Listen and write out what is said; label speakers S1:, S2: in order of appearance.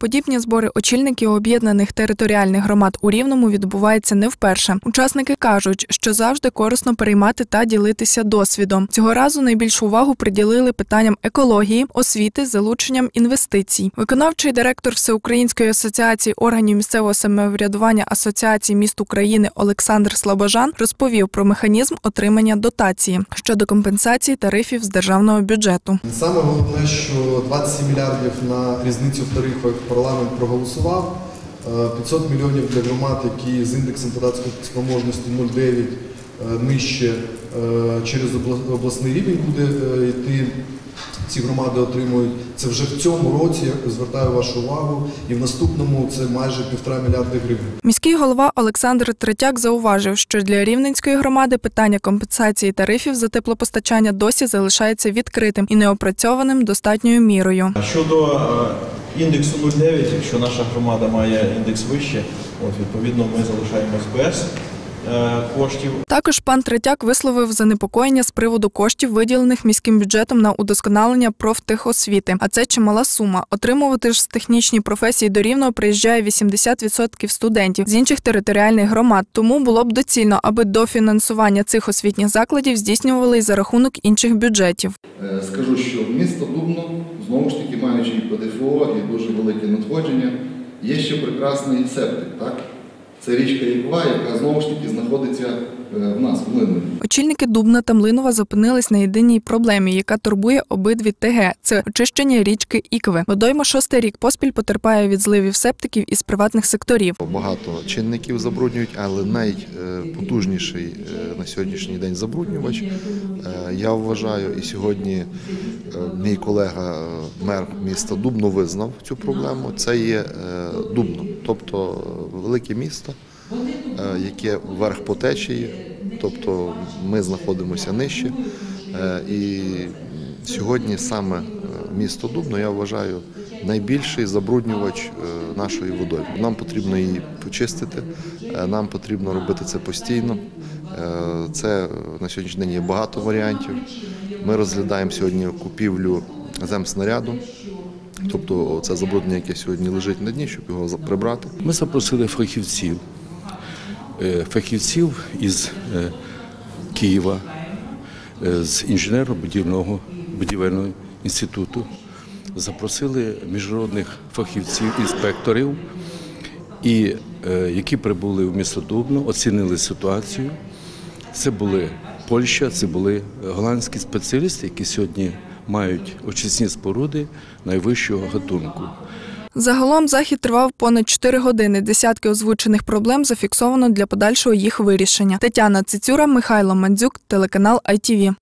S1: Подібні збори очільників об'єднаних територіальних громад у Рівному відбуваються не вперше. Учасники кажуть, що завжди корисно переймати та ділитися досвідом. Цього разу найбільшу увагу приділили питанням екології, освіти, залученням інвестицій. Виконавчий директор Всеукраїнської асоціації органів місцевого самоврядування Асоціації міст України Олександр Слобожан розповів про механізм отримання дотації щодо компенсації тарифів з державного бюджету.
S2: Саме головне, що 27 мільярдів на різницю в тарифах парламент проголосував. Е, 500 мільйонів для громад, які з індексом податкової спроможності 0,9 е, нижче е, через обла- обласний рівень буде е, йти. Ці громади отримують це вже в цьому році. Я звертаю вашу увагу, і в наступному це майже півтора мільярди гривень.
S1: Міський голова Олександр Третяк зауважив, що для рівненської громади питання компенсації тарифів за теплопостачання досі залишається відкритим і неопрацьованим достатньою мірою.
S3: Щодо е, індексу 0,9, якщо наша громада має індекс вище, от відповідно ми залишаємось без е, коштів.
S1: Також пан Третяк висловив занепокоєння з приводу коштів, виділених міським бюджетом на удосконалення профтехосвіти. А це чимала сума. Отримувати ж з технічні професії до рівного приїжджає 80% студентів з інших територіальних громад. Тому було б доцільно, аби дофінансування цих освітніх закладів здійснювали за рахунок інших бюджетів.
S4: Е, Скажу, що місто Дубно, маючи і ПДФО, і дуже велике надходження, є ще прекрасний септик, так? Це річка Іква, яка знову ж таки знаходиться е, в нас, в Млинові.
S1: Очільники Дубна та Млинова зупинились на єдиній проблемі, яка турбує обидві ТГ. Це очищення річки Ікви. Водойма шостий рік поспіль потерпає від зливів септиків із приватних секторів.
S5: Багато чинників забруднюють, але найпотужніший е, на сьогоднішній день забруднювач, е, я вважаю, і сьогодні мій колега, мер міста Дубно, визнав цю проблему. Це є Дубно, тобто велике місто, е, яке вверх по течії, тобто ми знаходимося нижче. Е, І сьогодні саме е, місто Дубно, я вважаю, найбільший забруднювач нашої водою. Нам потрібно її почистити, нам потрібно робити це постійно. Це на сьогоднішній день є багато варіантів. Ми розглядаємо сьогодні купівлю земснаряду, тобто це забруднення, яке сьогодні лежить на дні, щоб його прибрати.
S6: Ми запросили фахівців, е, фахівців із е, Києва, е, з інженерно-будівного будівельного інституту. Запросили міжнародних фахівців, інспекторів, і, які прибули в місто Дубно, оцінили ситуацію. Це були Польща, це були голландські спеціалісти, які сьогодні мають очисні споруди найвищого гатунку.
S1: Загалом захід тривав понад 4 години. Десятки озвучених проблем зафіксовано для подальшого їх вирішення. Тетяна Цицюра, Михайло Мандзюк, телеканал ITV.